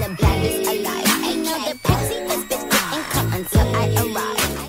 the blackest alive. Ain't know the pussy is bitch getting caught until I arrive.